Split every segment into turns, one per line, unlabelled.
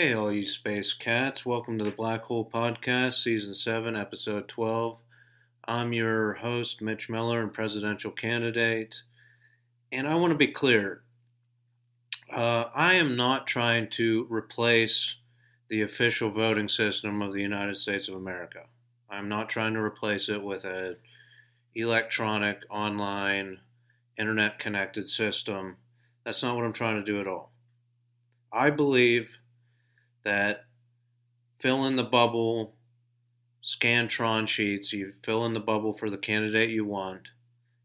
Hey, all you space cats. Welcome to the Black Hole Podcast, Season 7, Episode 12. I'm your host, Mitch Miller, and presidential candidate. And I want to be clear uh, I am not trying to replace the official voting system of the United States of America. I'm not trying to replace it with an electronic, online, internet connected system. That's not what I'm trying to do at all. I believe that fill in the bubble Scantron sheets, you fill in the bubble for the candidate you want,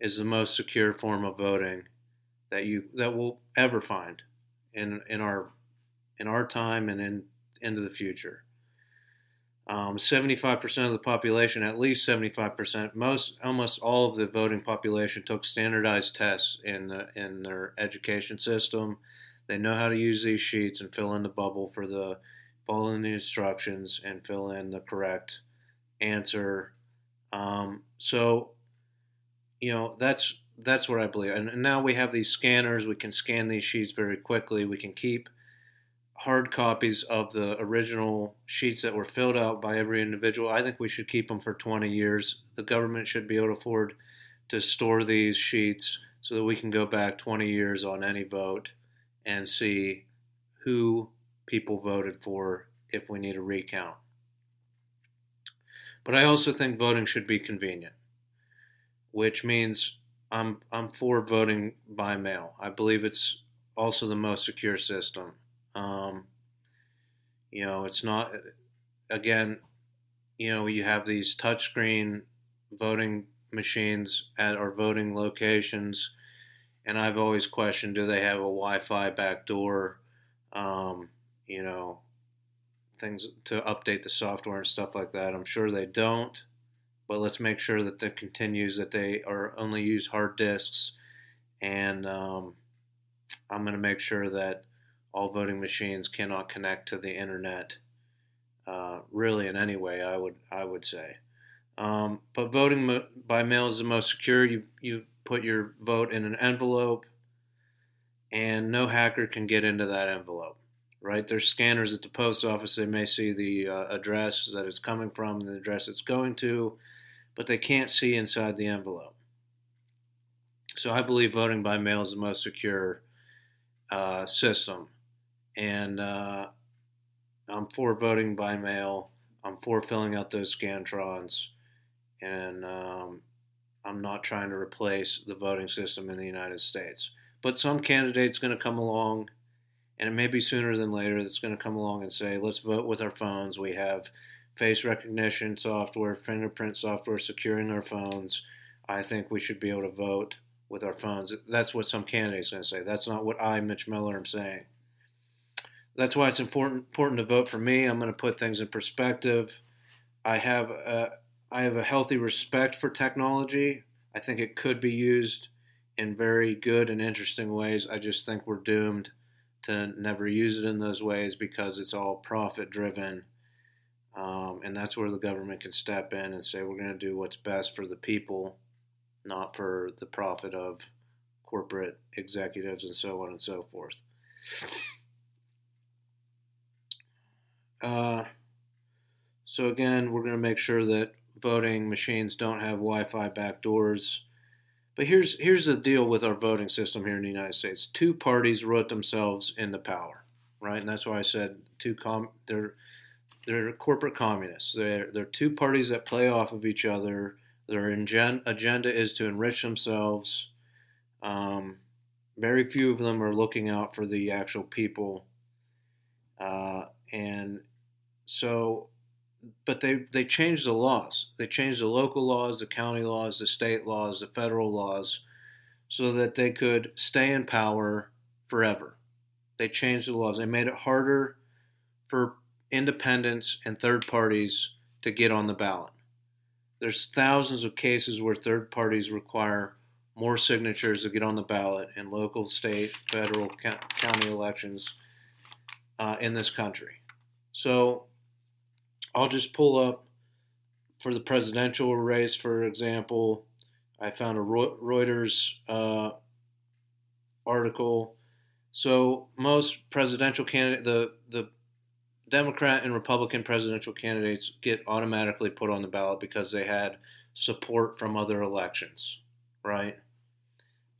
is the most secure form of voting that you that we'll ever find in in our in our time and in into the future. Um, 75% of the population, at least 75%, most almost all of the voting population took standardized tests in the, in their education system. They know how to use these sheets and fill in the bubble for the follow the instructions and fill in the correct answer. Um, so, you know, that's that's what I believe. And, and now we have these scanners. We can scan these sheets very quickly. We can keep hard copies of the original sheets that were filled out by every individual. I think we should keep them for 20 years. The government should be able to afford to store these sheets so that we can go back 20 years on any vote and see who people voted for if we need a recount. But I also think voting should be convenient, which means I'm I'm for voting by mail. I believe it's also the most secure system. Um, you know, it's not again. You know, you have these touchscreen voting machines at our voting locations, and I've always questioned: Do they have a Wi-Fi backdoor? Um, you know, things to update the software and stuff like that. I'm sure they don't, but let's make sure that that continues that they are only use hard disks, and um, I'm going to make sure that all voting machines cannot connect to the internet. Uh, really, in any way, I would I would say. Um, but voting by mail is the most secure. You you put your vote in an envelope, and no hacker can get into that envelope right? There's scanners at the post office. They may see the uh, address that it's coming from, the address it's going to, but they can't see inside the envelope. So I believe voting by mail is the most secure uh, system. And uh, I'm for voting by mail. I'm for filling out those Scantrons. And um, I'm not trying to replace the voting system in the United States. But some candidate's going to come along and it may be sooner than later that's going to come along and say, let's vote with our phones. We have face recognition software, fingerprint software securing our phones. I think we should be able to vote with our phones. That's what some candidates going to say. That's not what I, Mitch Miller, am saying. That's why it's important important to vote for me. I'm going to put things in perspective. I have a, I have a healthy respect for technology. I think it could be used in very good and interesting ways. I just think we're doomed to never use it in those ways because it's all profit driven. Um, and that's where the government can step in and say, we're going to do what's best for the people, not for the profit of corporate executives and so on and so forth. Uh, so, again, we're going to make sure that voting machines don't have Wi Fi backdoors but here's here's the deal with our voting system here in the United States. Two parties wrote themselves into power, right? And that's why I said two com they're they're corporate communists. They're they're two parties that play off of each other. Their agenda is to enrich themselves. Um, very few of them are looking out for the actual people, uh, and so but they, they changed the laws. They changed the local laws, the county laws, the state laws, the federal laws, so that they could stay in power forever. They changed the laws. They made it harder for independents and third parties to get on the ballot. There's thousands of cases where third parties require more signatures to get on the ballot in local, state, federal, county elections uh, in this country. So I'll just pull up for the presidential race, for example. I found a Reuters uh, article. So most presidential candidate, the the Democrat and Republican presidential candidates get automatically put on the ballot because they had support from other elections, right?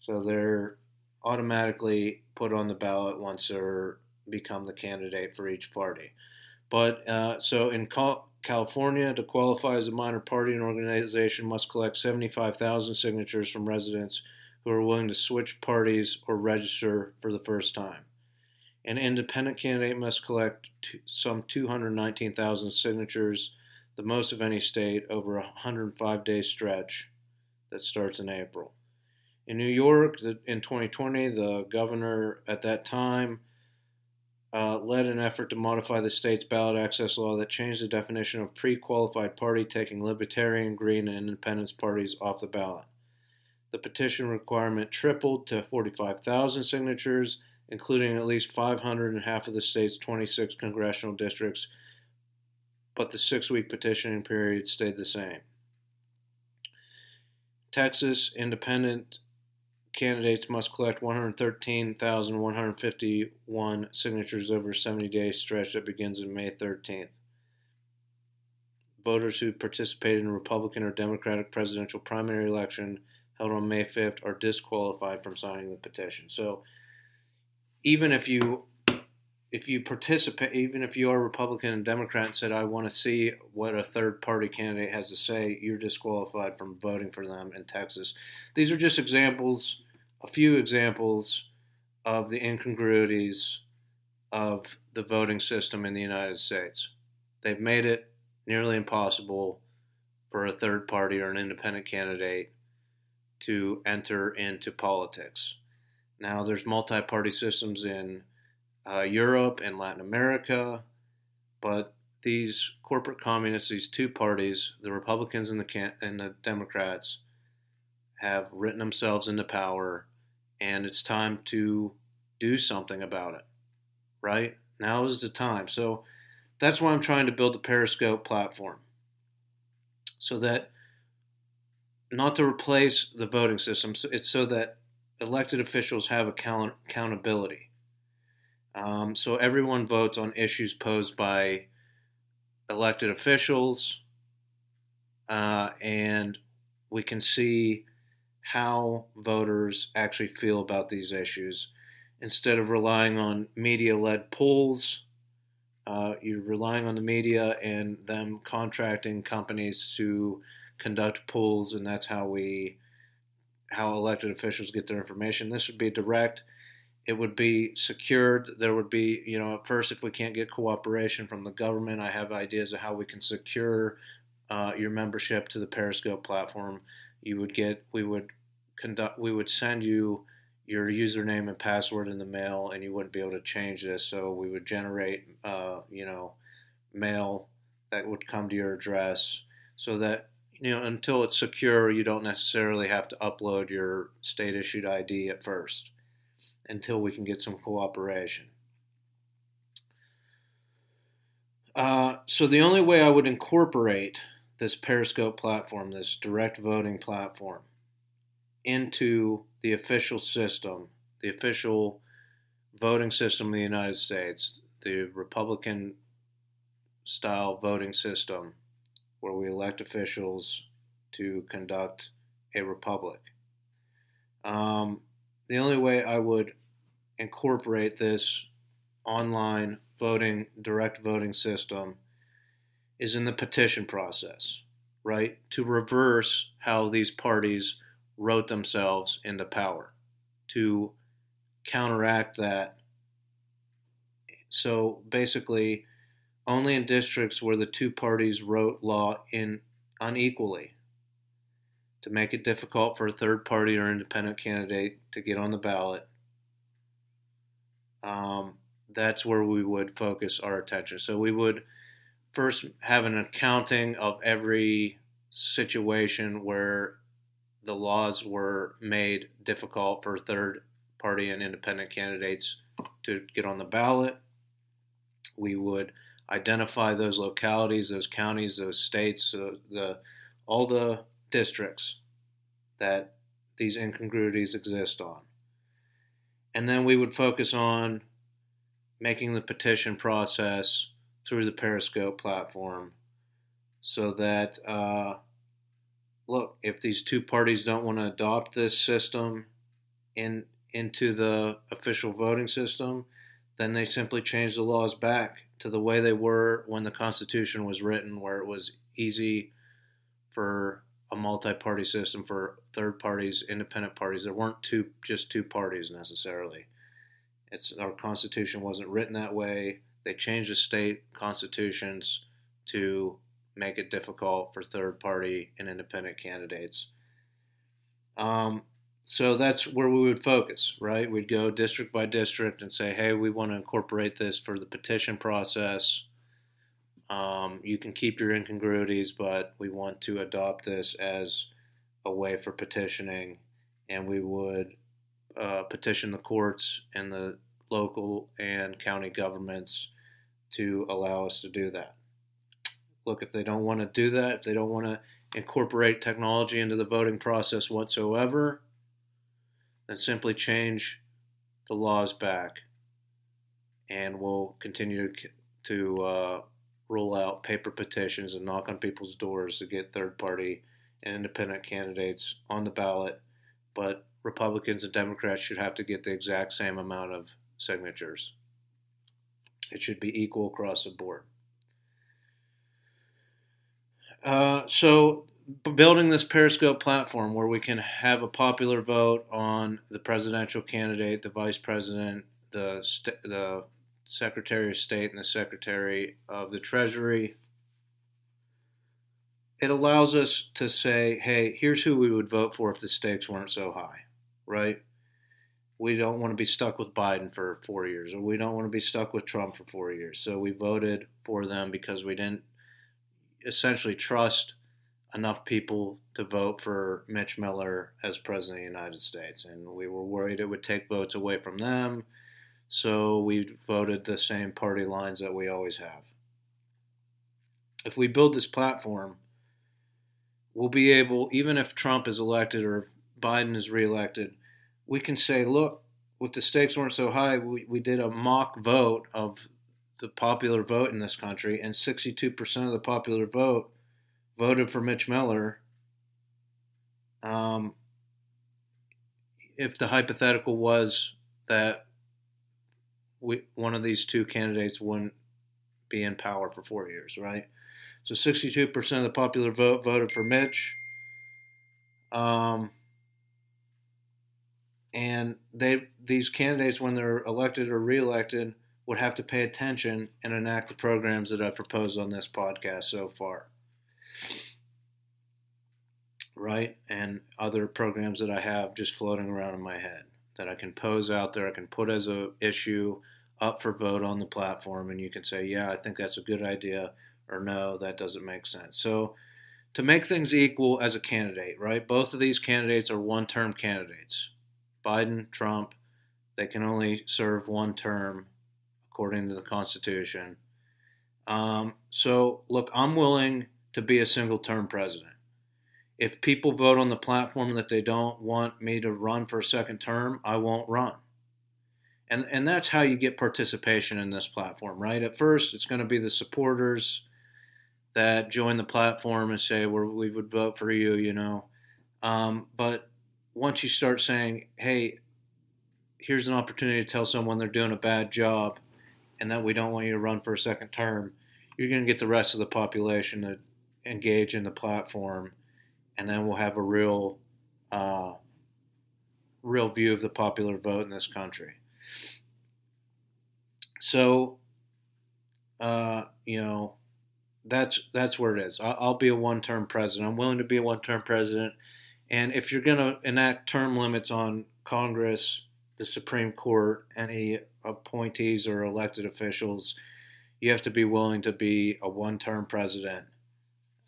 So they're automatically put on the ballot once they're become the candidate for each party. But uh, so in California, to qualify as a minor party, an organization must collect 75,000 signatures from residents who are willing to switch parties or register for the first time. An independent candidate must collect some 219,000 signatures, the most of any state, over a 105 day stretch that starts in April. In New York, in 2020, the governor at that time uh, led an effort to modify the state's ballot access law that changed the definition of pre qualified party, taking Libertarian, Green, and Independence parties off the ballot. The petition requirement tripled to 45,000 signatures, including at least 500 in half of the state's 26 congressional districts, but the six week petitioning period stayed the same. Texas independent candidates must collect 113,151 signatures over a 70 day stretch that begins on May 13th. Voters who participated in a Republican or Democratic presidential primary election held on May 5th are disqualified from signing the petition. So even if you if you participate, even if you are Republican and Democrat and said, I want to see what a third party candidate has to say, you're disqualified from voting for them in Texas. These are just examples a few examples of the incongruities of the voting system in the United States. They've made it nearly impossible for a third party or an independent candidate to enter into politics. Now, there's multi party systems in uh, Europe and Latin America, but these corporate communists, these two parties, the Republicans and the, and the Democrats, have written themselves into power, and it's time to do something about it. Right? Now is the time. So that's why I'm trying to build the Perroscope platform. So that not to replace the voting system, it's so that elected officials have account- accountability. Um, so everyone votes on issues posed by elected officials, uh, and we can see how voters actually feel about these issues instead of relying on media led polls. Uh, you're relying on the media and them contracting companies to conduct polls, and that's how we, how elected officials get their information. This would be direct. It would be secured. There would be, you know, at first, if we can't get cooperation from the government, I have ideas of how we can secure uh, your membership to the Perroscope platform. You would get, we would conduct we would send you your username and password in the mail and you wouldn't be able to change this. So we would generate uh, you know mail that would come to your address so that you know until it's secure you don't necessarily have to upload your state issued id at first until we can get some cooperation. Uh, so the only way i would incorporate this perroscope platform this direct voting platform into the official system, the official voting system of the United States, the Republican style voting system, where we elect officials to conduct a republic. Um, the only way I would incorporate this online voting, direct voting system is in the petition process, right? To reverse how these parties wrote themselves into power to counteract that. So basically, only in districts where the two parties wrote law in unequally to make it difficult for a third party or independent candidate to get on the ballot. Um, that's where we would focus our attention. So we would first have an accounting of every situation where the laws were made difficult for third party and independent candidates to get on the ballot. We would identify those localities, those counties, those states, uh, the all the districts that these incongruities exist on. And then we would focus on making the petition process through the Perroscope platform so that, uh, look, if these two parties don't want to adopt this system in into the official voting system, then they simply change the laws back to the way they were when the Constitution was written, where it was easy for a multi-party system for third parties, independent parties. There weren't two just two parties necessarily. It's our Constitution wasn't written that way. They changed the state constitutions to make it difficult for third party and independent candidates. Um, so that's where we would focus, right? We'd go district by district and say, hey, we want to incorporate this for the petition process. Um, you can keep your incongruities, but we want to adopt this as a way for petitioning, and we would uh, petition the courts and the local and county governments to allow us to do that. Look, if they don't want to do that, if they don't want to incorporate technology into the voting process whatsoever, then simply change the laws back and we'll continue to, uh, roll out paper petitions and knock on people's doors to get third party and independent candidates on the ballot. But Republicans and Democrats should have to get the exact same amount of signatures. It should be equal across the board. Uh, so, building this Perroscope platform where we can have a popular vote on the presidential candidate, the vice president, the the Secretary of State and the Secretary of the Treasury. It allows us to say, hey, here's who we would vote for if the stakes weren't so high, right? We don't want to be stuck with Biden for four years, or we don't want to be stuck with Trump for four years. So we voted for them because we didn't essentially trust enough people to vote for Mitch Miller as president of the United States. And we were worried it would take votes away from them so we voted the same party lines that we always have. If we build this platform, we'll be able, even if Trump is elected or Biden is reelected, we can say, look, if the stakes weren't so high, we, we did a mock vote of the popular vote in this country, and 62% of the popular vote voted for Mitch Miller. Um, if the hypothetical was that we, one of these two candidates wouldn't be in power for four years, right? So 62% of the popular vote voted for Mitch. Um, and they these candidates, when they're elected or reelected, would have to pay attention and enact the programs that I've proposed on this podcast so far. Right? And other programs that I have just floating around in my head that I can pose out there, I can put as a issue up for vote on the platform, and you can say, yeah, I think that's a good idea, or no, that doesn't make sense. So to make things equal as a candidate, right? Both of these candidates are one-term candidates. Biden, Trump, they can only serve one term according to the Constitution. Um, so, look, I'm willing to be a single term president if people vote on the platform that they don't want me to run for a second term, I won't run. And and that's how you get participation in this platform, right? At first, it's going to be the supporters that join the platform and say, well, "We would vote for you," you know. Um, but once you start saying, "Hey, here's an opportunity to tell someone they're doing a bad job, and that we don't want you to run for a second term," you're going to get the rest of the population to engage in the platform and then we'll have a real, uh, real view of the popular vote in this country. So, uh, you know, that's that's where it is. I'll, I'll be a one-term president. I'm willing to be a one-term president, and if you're going to enact term limits on Congress, the Supreme Court, any appointees or elected officials, you have to be willing to be a one-term president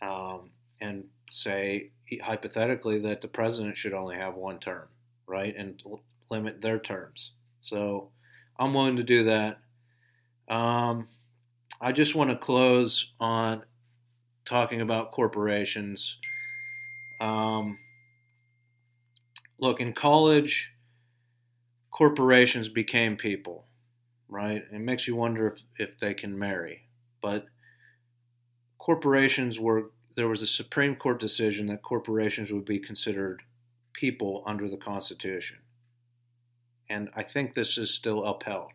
um, and say hypothetically that the president should only have one term, right, and limit their terms. So I'm willing to do that. Um, I just want to close on talking about corporations. Um, look, in college, corporations became people, right? It makes you wonder if, if they can marry, but corporations were there was a Supreme Court decision that corporations would be considered people under the Constitution. And I think this is still upheld.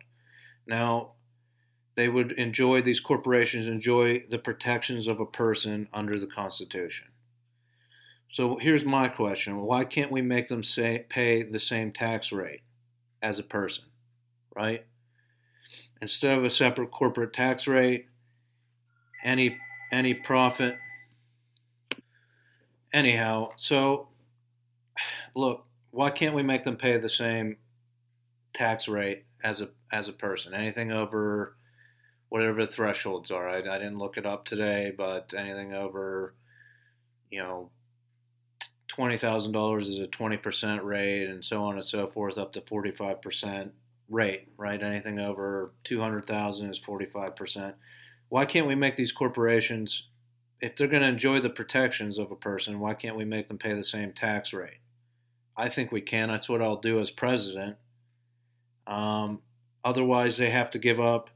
Now, they would enjoy, these corporations enjoy the protections of a person under the Constitution. So here's my question why can't we make them say, pay the same tax rate as a person, right? Instead of a separate corporate tax rate, any any profit. Anyhow so look why can't we make them pay the same tax rate as a as a person? Anything over whatever the thresholds are. I, I didn't look it up today but anything over you know $20,000 is a 20% rate and so on and so forth up to 45% rate, right? Anything over 200,000 is 45%. Why can't we make these corporations if they're going to enjoy the protections of a person, why can't we make them pay the same tax rate? I think we can. That's what I'll do as president. Um, otherwise, they have to give up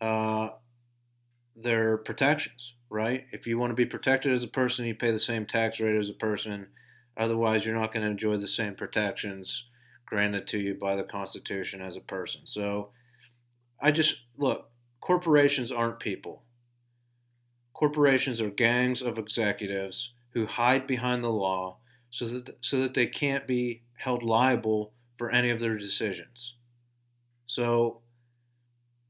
uh, their protections, right? If you want to be protected as a person, you pay the same tax rate as a person. Otherwise, you're not going to enjoy the same protections granted to you by the Constitution as a person. So I just look, corporations aren't people. Corporations are gangs of executives who hide behind the law so that, so that they can't be held liable for any of their decisions. So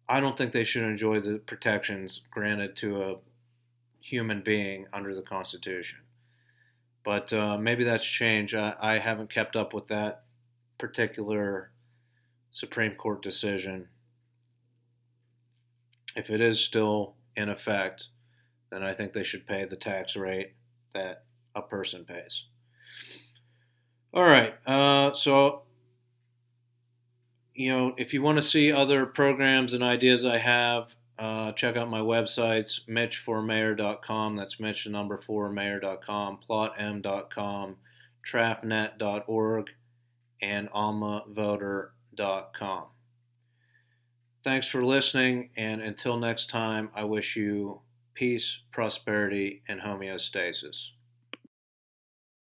I don't think they should enjoy the protections granted to a human being under the Constitution. But uh, maybe that's changed. I, I haven't kept up with that particular Supreme Court decision. If it is still in effect, then I think they should pay the tax rate that a person pays. All right. Uh, so you know, if you want to see other programs and ideas I have, uh, check out my websites, mitchformayor.com. That's Mitch the number four mayor.com, plotm.com, trafnet.org, and almavoter.com. Thanks for listening, and until next time, I wish you peace, prosperity, and homeostasis.